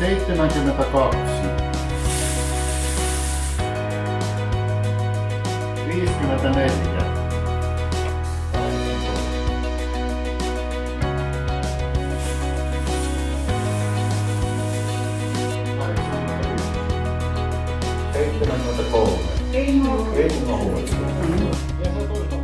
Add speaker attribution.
Speaker 1: seitsemänkymmentäkaksi, viisikymmentäneljä, seitsemänkymmentäkolme. Ei mulla huomioon.